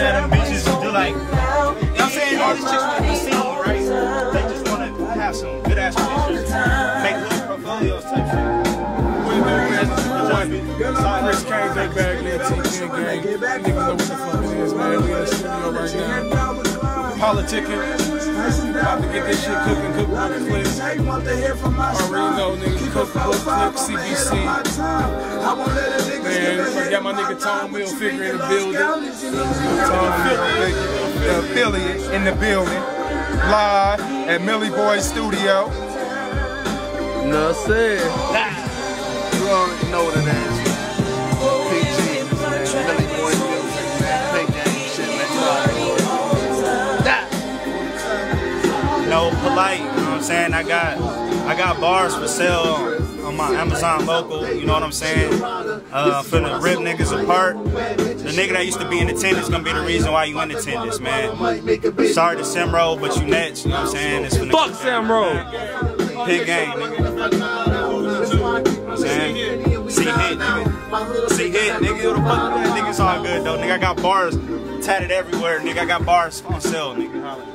had them bitches do like, you know what I'm saying? All these chicks want to be seen, right? They just want to have some good ass pictures, make little portfolios type shit. Chris Kane, Big Bag, Lil T, Gang Gang. You niggas know what the fuck it is, man. We in the studio right now. Politicking. About to get this shit cooking, cook book click. Already know, niggas, cook book click, CBC. Man, I got my nigga Tom Mill figure in the building. Tom Mill, the affiliate in the building, live at Milliboy Studio. No, sir. You already know what it is. PG, man. Milliboy Music, man. Big game shit, man. No, polite, you know what I'm saying? I got I got bars for sale on my Amazon local, you know what I'm saying? Uh, finna rip niggas apart. The nigga that used to be in attendance is gonna be the reason why you in attendance, man. Sorry to Simro, but you next, you know what I'm saying? It's finna Fuck Simro! Pig game, nigga. You know what I'm saying? See hit, nigga. See hit, nigga. What the fuck? That nigga's all good though, nigga. I got bars tatted everywhere, nigga. I got bars on sale, nigga. Holla.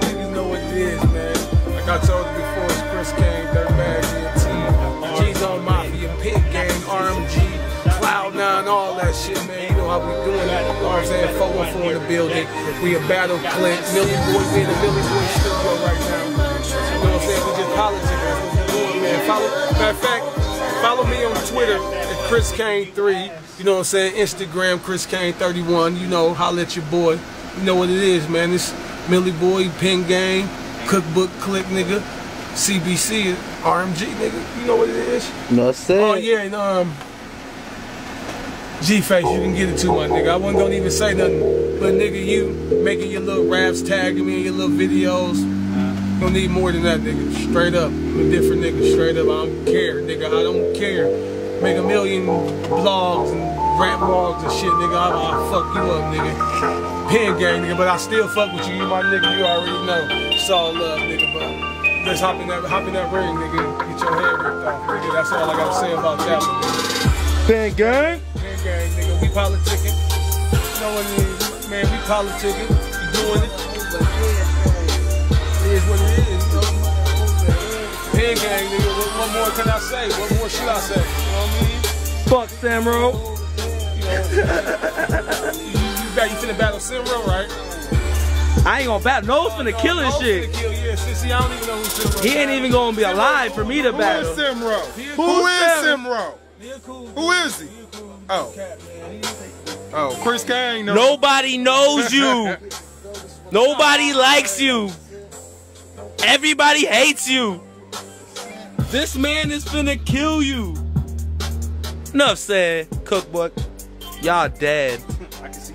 Niggas know what it is, man. Like I told RMG, Cloud9, all that shit, man. You know how we doing that. You know what I'm saying? 414 in the building. We a battle clip. Milliboy, we in the Milliboy studio right now. You know what I'm saying? We just politics. That's what we doing, man. Follow, matter of fact, follow me on Twitter at Chris Kane 3. You know what I'm saying? Instagram, Chris Kane 31. You know, holla at your boy. You know what it is, man. It's Millie Boy, Pen Gang, Cookbook Click, nigga. CBC, RMG, nigga. You know what it is? No, sir. Oh yeah, and um, G Face, you can get it too, my nigga. I wasn't gonna even say nothing, but nigga, you making your little raps, tagging me in your little videos. Don't need more than that, nigga. Straight up, I'm a different nigga. Straight up, I don't care, nigga. I don't care. Make a million blogs and rap blogs and shit, nigga. I'll, I'll fuck you up, nigga. Pen gang, nigga, but I still fuck with you. You my nigga. You already know. It's all love, nigga. But let's hop in that, hop in that ring, nigga. Get your head ripped off, nigga. That's all I gotta say about that one, nigga. Bang gang. Pen gang, nigga. We politicking. You know what it is, man. We politicking. We doing it. It is what it is, you know. Pen gang, nigga. What, what more can I say? What more should I say? You know what I mean? Fuck Samro. You know, you, you, bet you finna battle Simro, right? I ain't gonna battle. No's finna kill this Oh, shit. Kill, yeah, see, see, I don't even know who Simro He ain't even gonna be alive for me to Who is battle. Simro? He a Who cool is. Simro? He a Who is he? He cool Oh. cat, man. He- Oh, Chris Kane. No. Nobody knows you. Nobody likes you. Everybody hates you. This man is finna kill you. Enough said, cookbook. Y'all dead. I can see